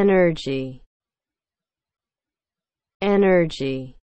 energy. Energy